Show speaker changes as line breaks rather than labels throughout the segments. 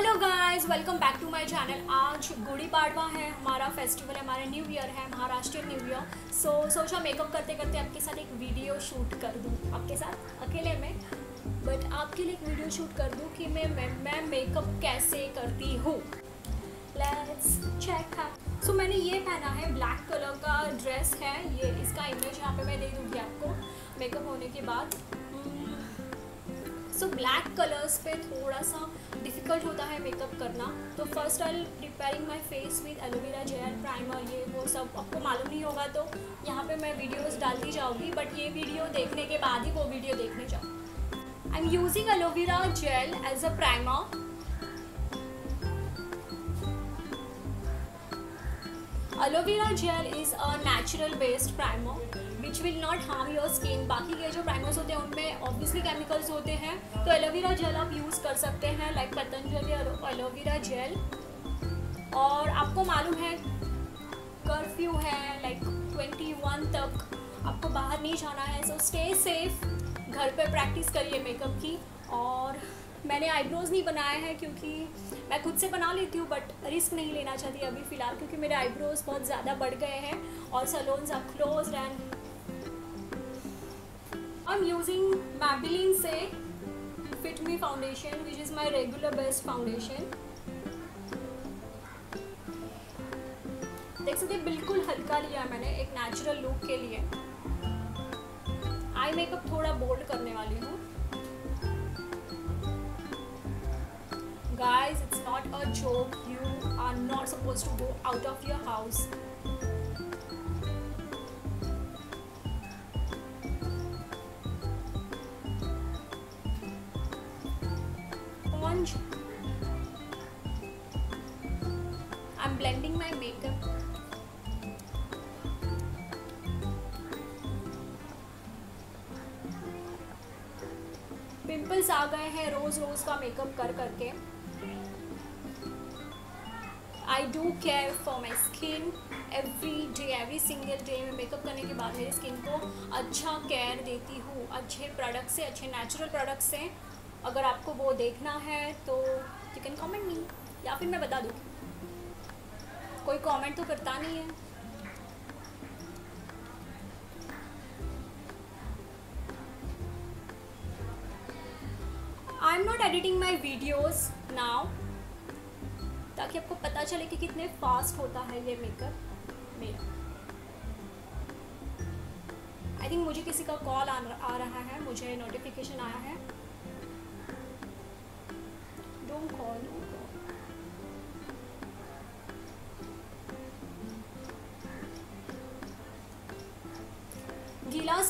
Hello guys welcome back to my channel आज गुड़ी पाड़वा है हमारा फेस्टिवल है हमारा न्यू ईयर है महाराष्ट्र न्यू ईयर सो सोचा मेकअप करते करते आपके साथ एक वीडियो शूट कर दूँ। आपके साथ? अकेले में? बट आपके लिए एक वीडियो शूट कर दूँ कि मैं मैं, मेकअप कैसे करती हूँ। लेट्स चेक सो मैंने ये पहना है ब्लैक कलर का ड्रेस है। ये इसका इमेज यहाँ पे मैं दे दूँगी आपको मेकअप होने के बाद। सो ब्लैक कलर्स पे थोड़ा सा डिफ़िकल्ट होता है मेकअप करना। तो first I preparing my face with aloe vera gel primer ये वो सब। आपको मालूम नहीं होगा तो यहाँ पे मैं वीडियोस डालती जाऊँगी बट ये वीडियो देखने के बाद ही वो वीडियो देखने जाओ I am using aloe vera gel as a primer aloe vera gel is a natural based primer will not harm your skin बाकी के जो प्राइमर्स होते हैं, उनमें ऑब्वियसली केमिकल्स होते हैं। तो एलोवेरा जेल आप यूज़ कर सकते हैं लाइक पतंजलि एलोवेरा जेल और आपको मालूम है कर्फ्यू है लाइक ट्वेंटी वन तक आपको बाहर नहीं जाना है। सो स्टे सेफ़ घर पे प्रैक्टिस करिए मेकअप की। और मैंने आईब्रोज़ नहीं बनाए हैं क्योंकि मैं खुद से बना लेती हूँ बट रिस्क नहीं लेना चाहती अभी फ़िलहाल, क्योंकि मेरे आईब्रोज़ बहुत ज़्यादा बढ़ गए हैं। और salons are close and am using Maybelline से fit me foundation which is my regular best foundation देख सकते बिल्कुल हल्का लिया मैंने, एक नेचुरल लुक के लिए। आई मेकअप थोड़ा बोल्ड करने वाली हूँ। Guys, it's not a joke. You are not supposed to go out of your house. Makeup. Pimples आ गए हैं रोज़ रोज़ का मेकअप कर करके. I do care for my skin every day every single day में मेकअप करने के बाद मेरी स्किन को अच्छा केयर देती हूँ, अच्छे प्रोडक्ट से, अच्छे नेचुरल प्रोडक्ट से. अगर आपको वो देखना है तो यू कैन कॉमेंट मी या फिर मैं बता दूँगी कोई कमेंट तो करता नहीं है। I am not editing my videos now ताकि आपको पता चले कि कितने फास्ट होता है ये मेकअप मेरा। आई थिंक मुझे किसी का कॉल आ, रहा है मुझे नोटिफिकेशन आया है। डोंट कॉल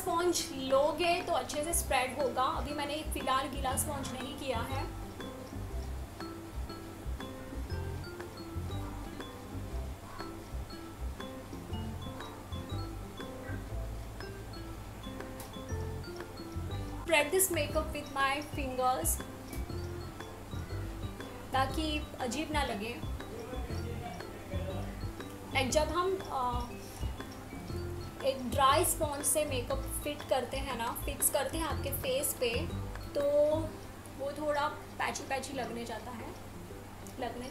स्पॉन्ज लोगे तो अच्छे से स्प्रेड होगा। अभी मैंने फ़िलहाल गीला स्पॉन्ज नहीं किया है। Spread this makeup with my fingers ताकि अजीब ना लगे। लाइक जब हम एक ड्राई स्पॉन्ज से मेकअप फिट करते हैं ना फिक्स करते हैं आपके फेस पे तो वो थोड़ा पैची पैची लगने जाता है। लगने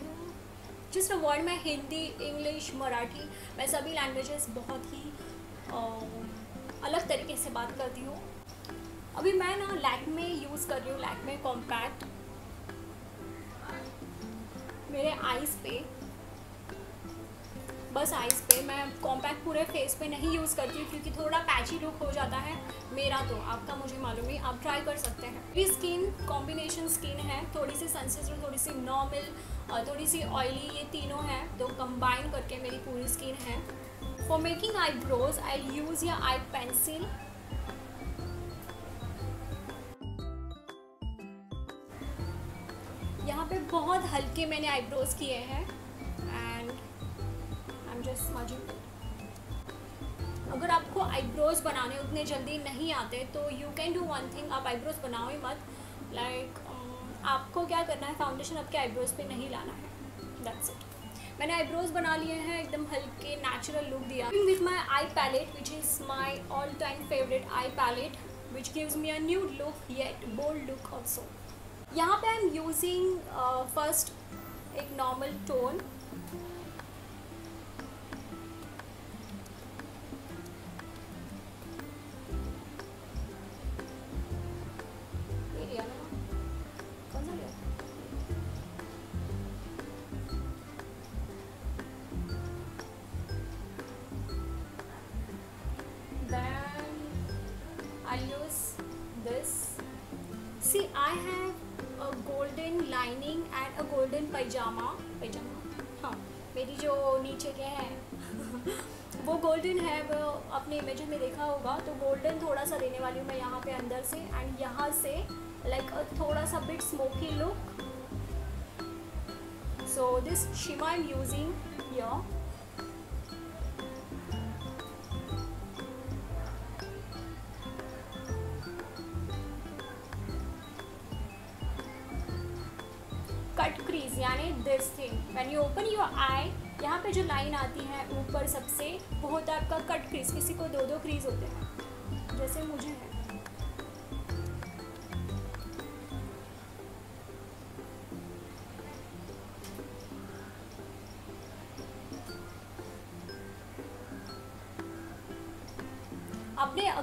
जस्ट अवॉइड मैं हिंदी इंग्लिश मराठी मैं सभी लैंग्वेजेस बहुत ही आ, अलग तरीके से बात करती हूँ। अभी मैं ना लैक में यूज़ कर रही हूँ लैक में कॉम्पैक्ट मेरे आइज़ पे बस आइज़ पे, मैं कॉम्पैक्ट पूरे फेस पे नहीं यूज़ करती क्योंकि थोड़ा पैची लुक हो जाता है मेरा तो आपका मुझे मालूम नहीं आप ट्राई कर सकते हैं। मेरी स्किन कॉम्बिनेशन स्किन है थोड़ी सी सेंसिटिव थोड़ी सी नॉर्मल थोड़ी सी ऑयली ये तीनों हैं तो कंबाइन करके मेरी पूरी स्किन है। For making eyebrows I use या आई पेंसिल यहाँ पे बहुत हल्के मैंने आईब्रोज किए हैं। एम जस्ट स्मजिंग अगर आपको आईब्रोज बनाने उतने जल्दी नहीं आते तो you can do one thing आप आईब्रोज बनाओ ही मत। लाइक like, um, आपको क्या करना है फाउंडेशन आपके आईब्रोज पे नहीं लाना है। दैट्स इट मैंने आईब्रोज बना लिए हैं एकदम हल्के नेचुरल लुक दिया। With my eye palette which is my all time favourite eye palette which gives me a new look yet bold look also यहाँ पे आई एम यूजिंग फ़र्स्ट एक normal tone golden and a golden pyjama. Pajama. हाँ मेरी जो नीचे के हैं, वो गोल्डन है, वो अपने इमेज में देखा होगा तो गोल्डन थोड़ा सा देने वाली हूँ मैं यहाँ पे अंदर से एंड यहाँ से लाइक like थोड़ा सा bit smoky look so this shimmer I am using your यानी this thing when you open your eye यहाँ पे जो लाइन आती है ऊपर सबसे वो होता है आपका कट क्रीज किसी को दो दो क्रीज होते हैं। जैसे मुझे है।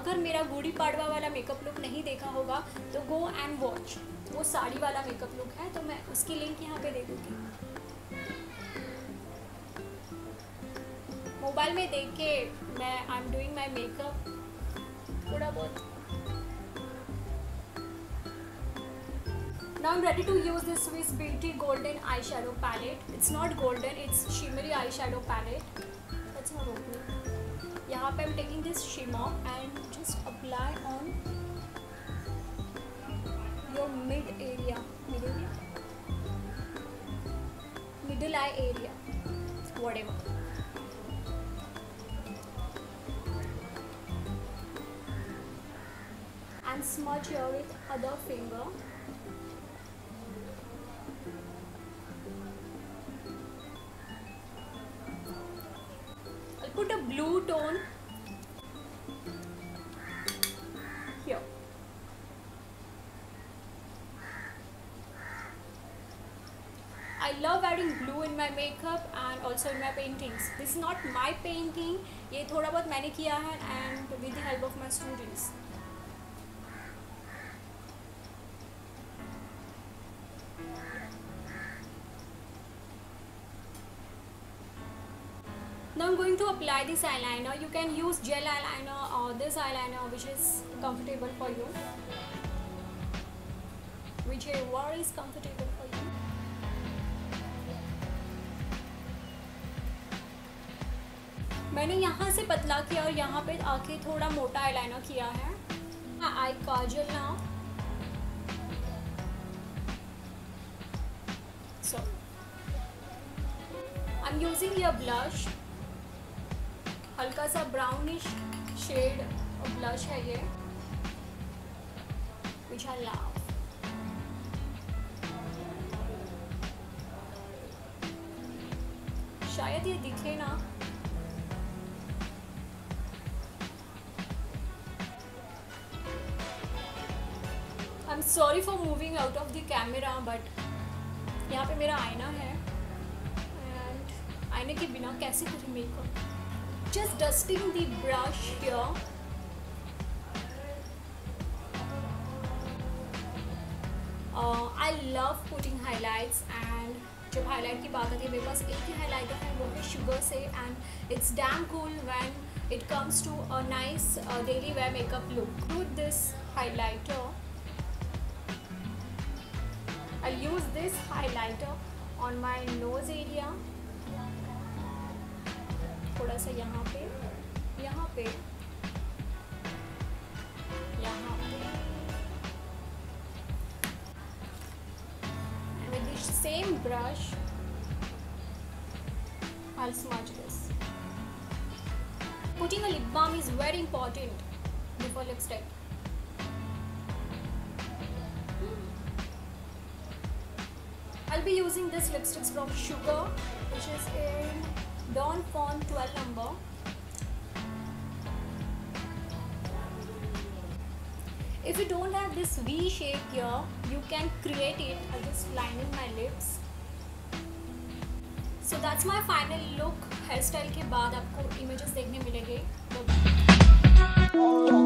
अगर मेरा गुड़ी पाड़वा वाला मेकअप लुक नहीं देखा होगा तो गो एंड वॉच वो साड़ी वाला मेकअप लुक है तो मैं उसकी लिंक यहाँ पे दे दूँगी मोबाइल में देख के मैं I am doing my makeup थोड़ा बहुत Now I'm ready to use this Swiss Beauty Golden Eyeshadow Palette. It's not golden, it's shimmery eyeshadow palette. That's not opening. यहाँ पे I'm taking this shimmer and just apply on your mid area mid area middle eye area whatever and smudge here with other finger I love adding blue in my makeup and also in my paintings. This is not my painting. ये थोड़ा बहुत मैंने किया है and with the help of my students. Now I'm going to apply this eyeliner. You can use gel eyeliner or this eyeliner which is comfortable for you. Whichever is comfortable मैंने यहाँ से पतला किया और यहाँ पे आके थोड़ा मोटा आईलाइनर किया है। आई काजल ना so I am using your blush हल्का सा ब्राउनिश शेड ब्लश है ये। शायद ये दिखे ना। Sorry for moving out of the camera but यहाँ पे मेरा आईना है। एंड आईने के बिना कैसे करें makeup just dusting the brush here I love putting highlights and जब हाईलाइट की बात आती है, मेरे पास एक ही हाईलाइटर है, वो है शुगर से and it's damn cool when it comes to a nice daily wear makeup look with this highlighter I'll use this highlighter on my nose area थोड़ा सा यहाँ पे यहाँ पे यहाँ पे and with this same brush I'll smudge this putting a lip balm is very important before lipstick I'll be using this lipsticks from Sugar which is in Dawn Fawn 12 number if you don't have this V shape here you can create it I'll just lining my lips so that's my final look hairstyle के बाद आपको images देखने मिलेंगे तो